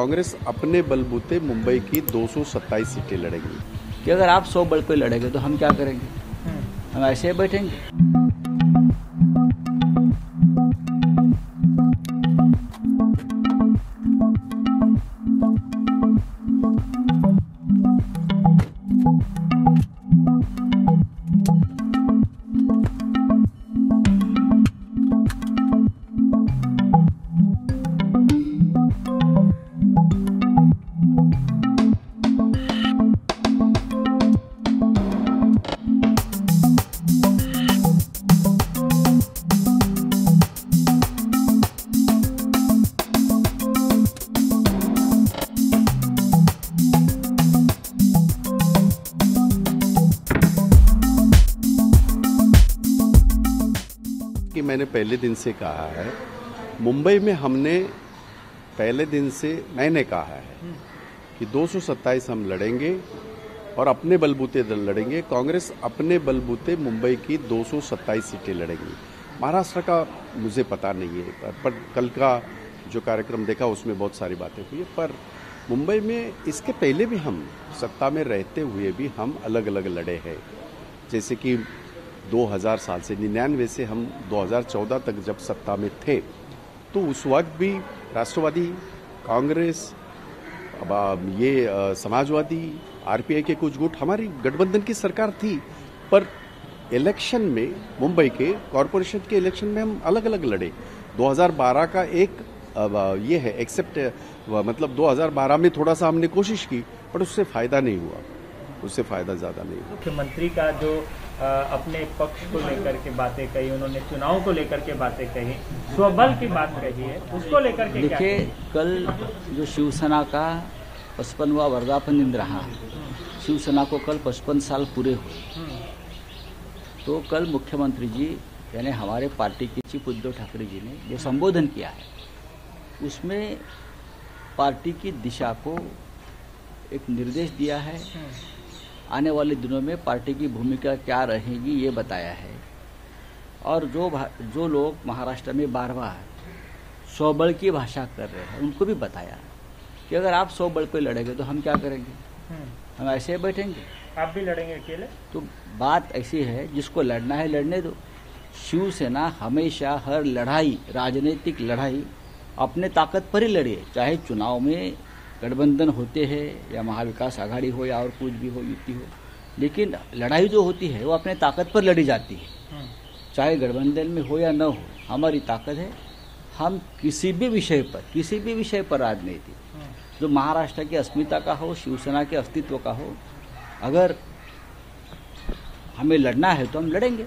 कांग्रेस अपने बलबूते मुंबई की 227 सीटें लड़ेगी। कि अगर आप सौ बल पे लड़ेंगे तो हम क्या करेंगे? हम ऐसे ही बैठेंगे। कि मैंने पहले दिन से कहा है मुंबई में हमने पहले दिन से मैंने कहा है कि 227 हम लड़ेंगे और अपने बलबूते लड़ेंगे। कांग्रेस अपने बलबूते मुंबई की 227 सीटें लड़ेंगी। महाराष्ट्र का मुझे पता नहीं है पर, पर कल का जो कार्यक्रम देखा उसमें बहुत सारी बातें हुई पर मुंबई में इसके पहले भी हम सत्ता में रहते हुए भी हम अलग अलग लड़े हैं। जैसे कि 2000 साल से, निन्यानवे से हम 2014 तक जब सत्ता में थे तो उस वक्त भी राष्ट्रवादी, कांग्रेस, अब ये समाजवादी, आरपीआई के कुछ गुट, हमारी गठबंधन की सरकार थी। पर इलेक्शन में, मुंबई के, कॉरपोरेशन के इलेक्शन में हम अलग अलग लड़े 2012 का एक ये है, एक्सेप्ट मतलब 2012 में थोड़ा सा हमने कोशिश की, पर उससे फ़ायदा नहीं हुआ। उससे फ़ायदा ज़्यादा नहीं हुआ। मुख्यमंत्री का जो अपने पक्ष को लेकर के बातें कही उन्होंने चुनाव को लेकर के बातें कही स्वबल की बात कही है उसको लेकर के देखिए कल जो शिवसेना का पचपनवा वर्धापन दिन रहा शिवसेना को कल पचपन साल पूरे हुए। तो कल मुख्यमंत्री जी यानी हमारे पार्टी के चीफ उद्धव ठाकरे जी ने जो संबोधन किया है उसमें पार्टी की दिशा को एक निर्देश दिया है आने वाले दिनों में पार्टी की भूमिका क्या रहेगी ये बताया है। और जो जो लोग महाराष्ट्र में बार बार स्वबल की भाषा कर रहे हैं उनको भी बताया कि अगर आप सौ बल पे लड़ेंगे तो हम क्या करेंगे? हम्म, हम ऐसे ही बैठेंगे। आप भी लड़ेंगे अकेले? तो बात ऐसी है जिसको लड़ना है लड़ने दो। शिवसेना हमेशा हर लड़ाई राजनीतिक लड़ाई अपने ताकत पर ही लड़े चाहे चुनाव में गठबंधन होते हैं या महाविकास आघाड़ी हो या और कुछ भी हो युति हो। लेकिन लड़ाई जो होती है वो अपने ताकत पर लड़ी जाती है। हम्म, चाहे गठबंधन में हो या न हो हमारी ताकत है हम किसी भी विषय पर किसी भी विषय पर राजनीति। हम्म, जो महाराष्ट्र की अस्मिता का हो शिवसेना के अस्तित्व का हो अगर हमें लड़ना है तो हम लड़ेंगे।